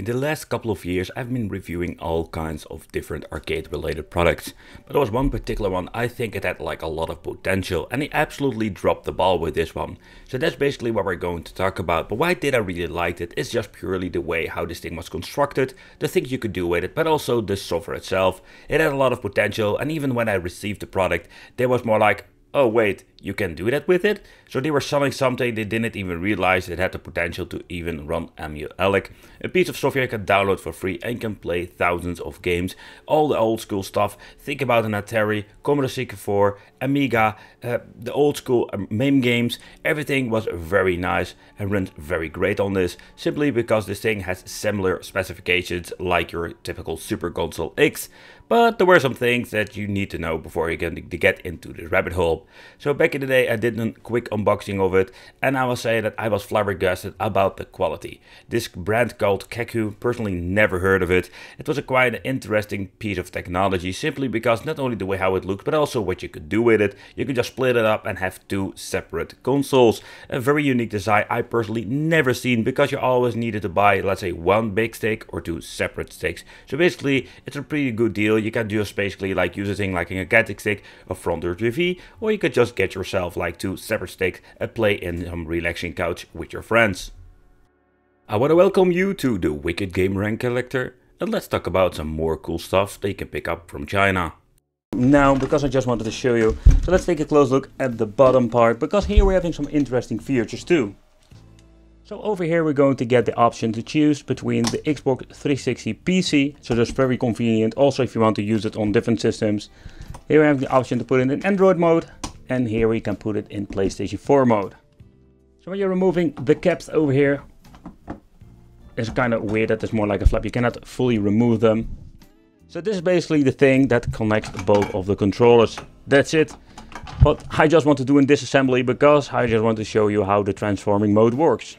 In the last couple of years I've been reviewing all kinds of different arcade related products, but there was one particular one I think it had like a lot of potential and he absolutely dropped the ball with this one. So that's basically what we're going to talk about, but why did I really like it? it is just purely the way how this thing was constructed, the things you could do with it, but also the software itself. It had a lot of potential and even when I received the product there was more like, oh wait, you can do that with it. So they were selling something they didn't even realize it had the potential to even run EmuElec. A piece of software you can download for free and can play thousands of games. All the old school stuff. Think about an Atari, Commodore 64, Amiga, uh, the old school uh, MAME games. Everything was very nice and runs very great on this. Simply because this thing has similar specifications like your typical Super Console X. But there were some things that you need to know before you can to get into the rabbit hole. So back in the day I did a quick unboxing of it and I will say that I was flabbergasted about the quality. This brand called Keku, personally never heard of it. It was a quite an interesting piece of technology simply because not only the way how it looked but also what you could do with it. You could just split it up and have two separate consoles. A very unique design I personally never seen because you always needed to buy let's say one big stick or two separate sticks. So basically it's a pretty good deal. You can just basically like use a thing like a gigantic stick, a front TV or you could just get yourself like two separate sticks and play in some relaxing couch with your friends. I want to welcome you to the Wicked Gamer and Collector and let's talk about some more cool stuff that you can pick up from China. Now, because I just wanted to show you, so let's take a close look at the bottom part, because here we're having some interesting features too. So over here we're going to get the option to choose between the Xbox 360 PC, so that's very convenient, also if you want to use it on different systems. Here we have the option to put it in Android mode, and here we can put it in PlayStation 4 mode. So when you're removing the caps over here, it's kind of weird that it's more like a flap. You cannot fully remove them. So this is basically the thing that connects both of the controllers. That's it. But I just want to do in disassembly because I just want to show you how the transforming mode works.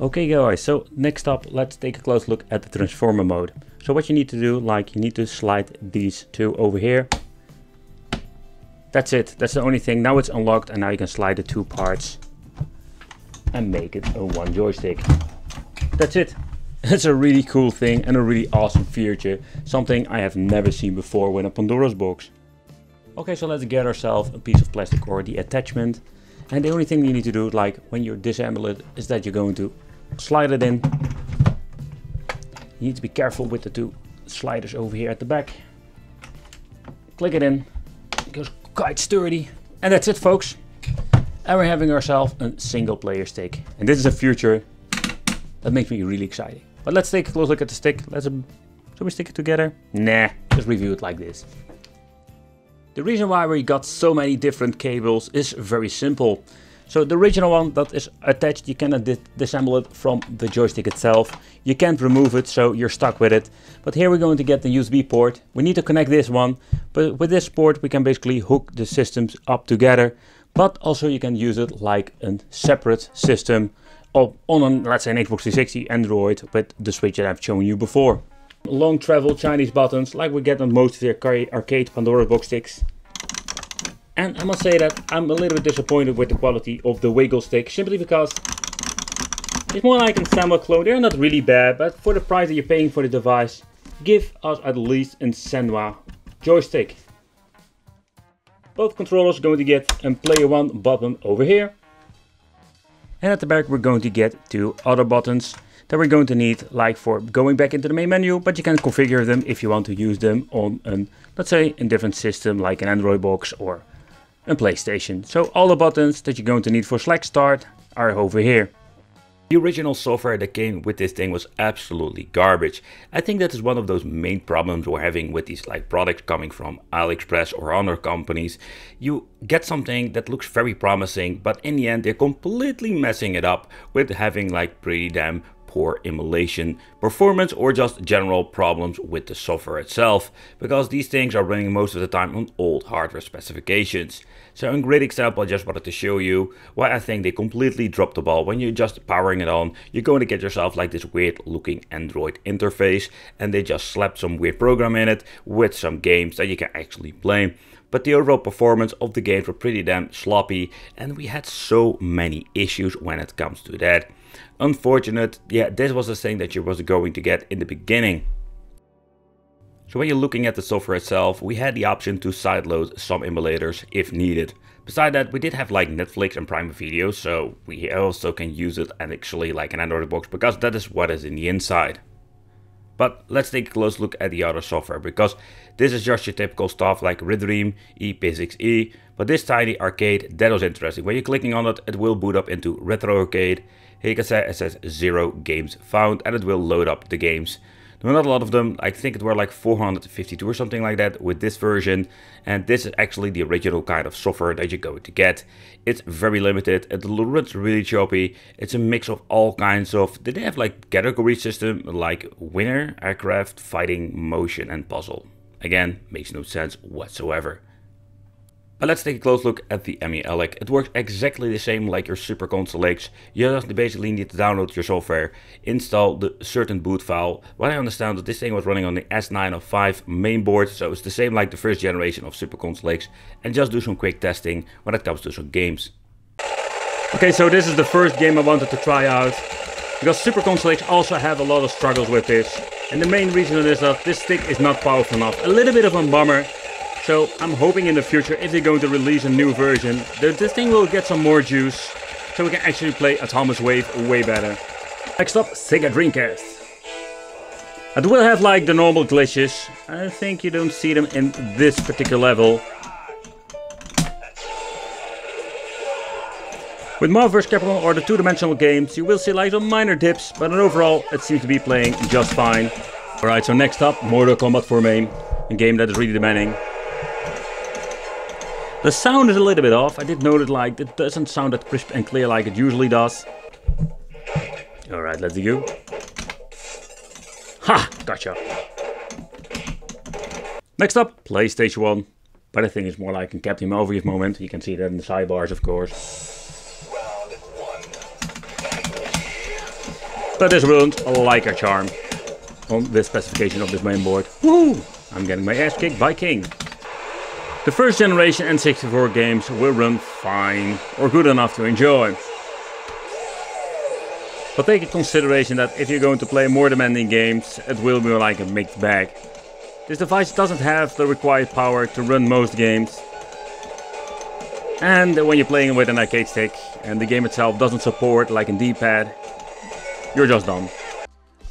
Okay guys, so next up let's take a close look at the transformer mode. So what you need to do, like you need to slide these two over here that's it. That's the only thing. Now it's unlocked and now you can slide the two parts and make it a one joystick. That's it. It's a really cool thing and a really awesome feature. Something I have never seen before with a Pandora's box. Okay, so let's get ourselves a piece of plastic or the attachment. And the only thing you need to do, like when you disassemble it, is that you're going to slide it in. You need to be careful with the two sliders over here at the back. Click it in. It goes quite sturdy. And that's it folks. And we're having ourselves a single player stick. And this is a future that makes me really excited. But let's take a close look at the stick. Let's, um, should we stick it together? Nah, just review it like this. The reason why we got so many different cables is very simple. So the original one that is attached, you cannot disassemble it from the joystick itself. You can't remove it, so you're stuck with it. But here we're going to get the USB port. We need to connect this one, but with this port we can basically hook the systems up together. But also you can use it like a separate system on, an, let's say an Xbox 360 Android with the switch that I've shown you before. Long travel Chinese buttons like we get on most of the arcade Pandora box sticks. And I must say that I'm a little bit disappointed with the quality of the wiggle stick, simply because it's more like a Sanwa clone. They're not really bad, but for the price that you're paying for the device, give us at least a Sanwa joystick. Both controllers are going to get a player 1 button over here. And at the back we're going to get two other buttons that we're going to need like for going back into the main menu, but you can configure them if you want to use them on an, let's say, a different system like an Android box or and PlayStation. So all the buttons that you're going to need for Slack start are over here. The original software that came with this thing was absolutely garbage. I think that is one of those main problems we're having with these like products coming from AliExpress or other companies. You get something that looks very promising, but in the end they're completely messing it up with having like pretty damn poor emulation performance or just general problems with the software itself because these things are running most of the time on old hardware specifications. So a great example I just wanted to show you why I think they completely dropped the ball. When you're just powering it on, you're going to get yourself like this weird looking Android interface and they just slapped some weird program in it with some games that you can actually play but the overall performance of the games were pretty damn sloppy and we had so many issues when it comes to that. Unfortunate, yeah, this was the thing that you was going to get in the beginning. So when you're looking at the software itself, we had the option to sideload some emulators if needed. Beside that, we did have like Netflix and Prime Video, so we also can use it and actually like an Android box because that is what is in the inside. But let's take a close look at the other software because this is just your typical stuff like Redream, ePSXe, but this tiny arcade, that was interesting. When you're clicking on it, it will boot up into Retro Arcade. Here you can see it says zero games found and it will load up the games. There were not a lot of them, I think it were like 452 or something like that with this version. And this is actually the original kind of software that you're going to get. It's very limited, it runs really choppy. It's a mix of all kinds of, did they have like category system like winner, aircraft, fighting, motion and puzzle. Again, makes no sense whatsoever. But let's take a close look at the EmuElec. It works exactly the same like your Super Console X. You just basically need to download your software, install the certain boot file. What I understand that this thing was running on the S905 mainboard, so it's the same like the first generation of Super Console X, and just do some quick testing when it comes to some games. Okay, so this is the first game I wanted to try out, because Super Console X also have a lot of struggles with this. And the main reason is that this stick is not powerful enough. A little bit of a bummer, so I'm hoping in the future, if they're going to release a new version, that this thing will get some more juice, so we can actually play Atomiswave way better. Next up, Sega Dreamcast. It will have like the normal glitches. I think you don't see them in this particular level. With Marvel vs. Capcom or the two-dimensional games, you will see like some minor dips, but overall it seems to be playing just fine. Alright, so next up, Mortal Kombat 4 main, a game that is really demanding. The sound is a little bit off. I did note it, like it doesn't sound that crisp and clear like it usually does. Alright, let's go. Ha! Gotcha. Next up, PlayStation 1. But I think it's more like a Captain Marvel moment. You can see that in the sidebars, of course. But this ruined like a charm on the specification of this main board. Woo! I'm getting my ass kicked by King. The first generation N64 games will run fine or good enough to enjoy. But take in consideration that if you're going to play more demanding games, it will be like a mixed bag. This device doesn't have the required power to run most games. And when you're playing with an arcade stick and the game itself doesn't support like a D-pad, you're just done.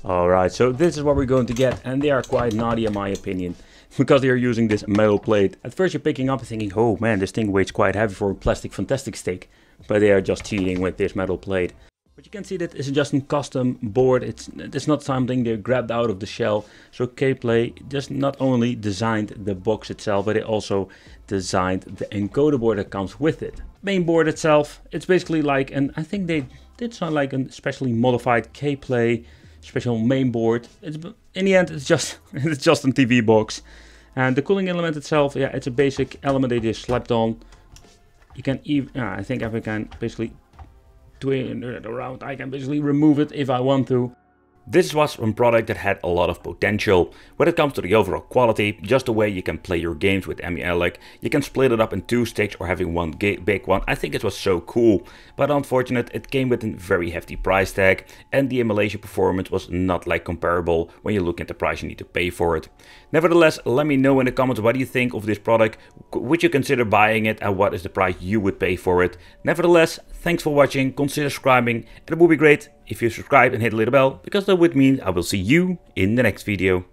Alright, so this is what we're going to get and they are quite naughty in my opinion because they are using this metal plate. At first you're picking up and thinking, oh man, this thing weighs quite heavy for a plastic fantastic stick. But they are just cheating with this metal plate. But you can see that it's just a custom board. It's it's not something they grabbed out of the shell. So K-Play just not only designed the box itself, but they also designed the encoder board that comes with it. Main board itself, it's basically like, and I think they did sound like a specially modified K-Play special main board. It's in the end, it's just it's just a TV box. And the cooling element itself, yeah, it's a basic element they just slapped on. You can even, I think if I can basically twin it around, I can basically remove it if I want to. This was a product that had a lot of potential. When it comes to the overall quality, just the way you can play your games with ME you can split it up in two sticks or having one big one, I think it was so cool. But unfortunate, it came with a very hefty price tag and the emulation performance was not like comparable when you look at the price you need to pay for it. Nevertheless, let me know in the comments what do you think of this product, would you consider buying it and what is the price you would pay for it. Nevertheless, thanks for watching, consider subscribing and it would be great if you subscribe and hit the little bell because that would mean I will see you in the next video.